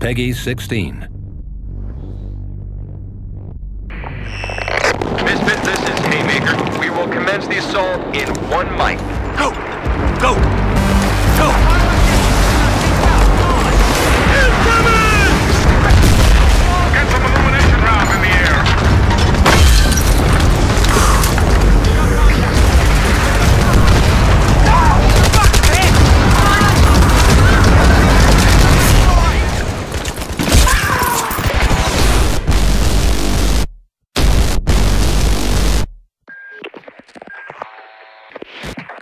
Peggy 16. Misfit, this is Haymaker. We will commence the assault in one mic.